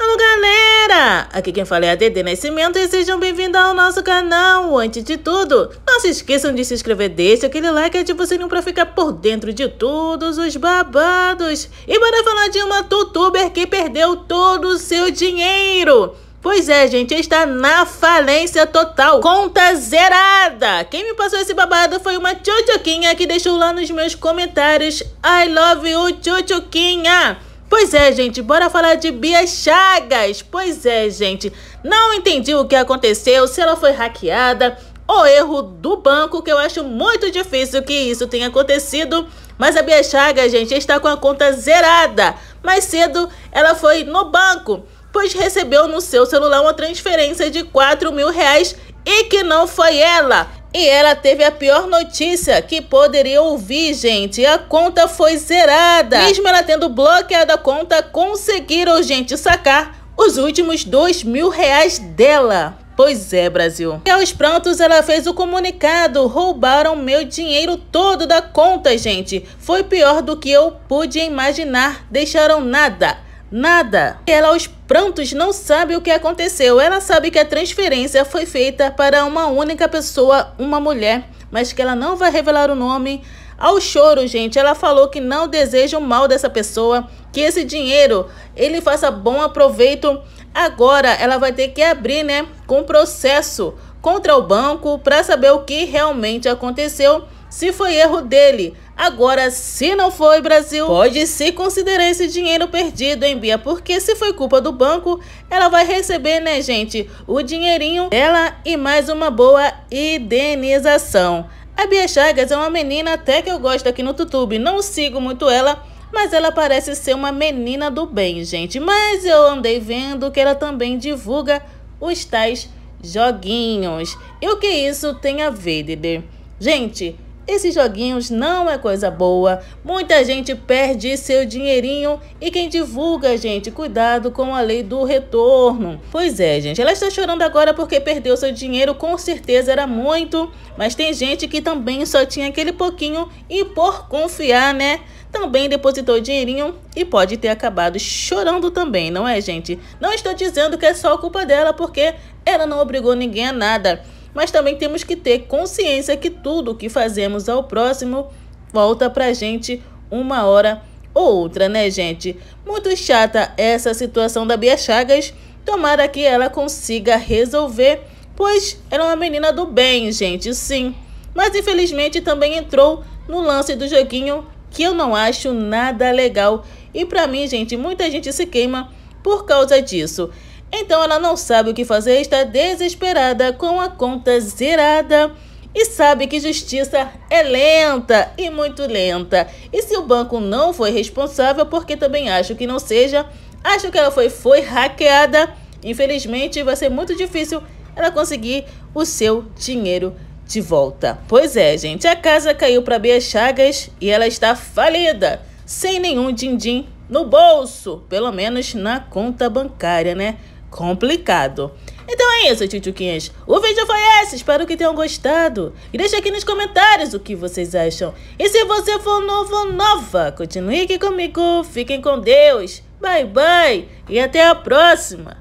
Alô galera! Aqui quem fala é a Dede Nascimento e sejam bem-vindos ao nosso canal. Antes de tudo, não se esqueçam de se inscrever, deixa aquele like e ativa o sininho pra ficar por dentro de todos os babados. E bora falar de uma youtuber que perdeu todo o seu dinheiro. Pois é, gente, está na falência total. Conta zerada. Quem me passou esse babado foi uma tchutchuquinha que deixou lá nos meus comentários. I love you, tchutchuquinha. Pois é, gente, bora falar de Bia Chagas. Pois é, gente, não entendi o que aconteceu, se ela foi hackeada ou erro do banco, que eu acho muito difícil que isso tenha acontecido. Mas a Bia Chagas, gente, está com a conta zerada. Mais cedo, ela foi no banco pois recebeu no seu celular uma transferência de 4 mil reais e que não foi ela. E ela teve a pior notícia que poderia ouvir, gente. A conta foi zerada. Mesmo ela tendo bloqueado a conta, conseguiram, gente, sacar os últimos dois mil reais dela. Pois é, Brasil. E aos prontos, ela fez o comunicado. Roubaram meu dinheiro todo da conta, gente. Foi pior do que eu pude imaginar. Deixaram nada Nada. Ela aos prantos não sabe o que aconteceu. Ela sabe que a transferência foi feita para uma única pessoa, uma mulher, mas que ela não vai revelar o nome. Ao choro, gente, ela falou que não deseja o mal dessa pessoa, que esse dinheiro ele faça bom aproveito. Agora ela vai ter que abrir, né, com processo contra o banco para saber o que realmente aconteceu, se foi erro dele. Agora, se não foi Brasil, pode se considerar esse dinheiro perdido, hein, Bia? Porque se foi culpa do banco, ela vai receber, né, gente, o dinheirinho dela e mais uma boa indenização. A Bia Chagas é uma menina até que eu gosto aqui no YouTube. Não sigo muito ela, mas ela parece ser uma menina do bem, gente. Mas eu andei vendo que ela também divulga os tais joguinhos. E o que isso tem a ver, Dede? Gente, esses joguinhos não é coisa boa. Muita gente perde seu dinheirinho e quem divulga, gente, cuidado com a lei do retorno. Pois é, gente, ela está chorando agora porque perdeu seu dinheiro, com certeza era muito, mas tem gente que também só tinha aquele pouquinho e por confiar, né? Também depositou dinheirinho e pode ter acabado chorando também, não é, gente? Não estou dizendo que é só culpa dela porque ela não obrigou ninguém a nada mas também temos que ter consciência que tudo que fazemos ao próximo volta pra gente uma hora ou outra, né, gente? Muito chata essa situação da Bia Chagas. Tomara que ela consiga resolver, pois ela é uma menina do bem, gente, sim. Mas infelizmente também entrou no lance do joguinho que eu não acho nada legal. E para mim, gente, muita gente se queima por causa disso. Então ela não sabe o que fazer, está desesperada com a conta zerada e sabe que justiça é lenta e muito lenta. E se o banco não foi responsável, porque também acho que não seja, acho que ela foi, foi hackeada, infelizmente vai ser muito difícil ela conseguir o seu dinheiro de volta. Pois é, gente, a casa caiu para Bia Chagas e ela está falida, sem nenhum din-din no bolso, pelo menos na conta bancária, né? Complicado. Então é isso, tchutchuquinhas. O vídeo foi esse, espero que tenham gostado. E deixa aqui nos comentários o que vocês acham. E se você for novo ou nova, continue aqui comigo. Fiquem com Deus. Bye, bye. E até a próxima.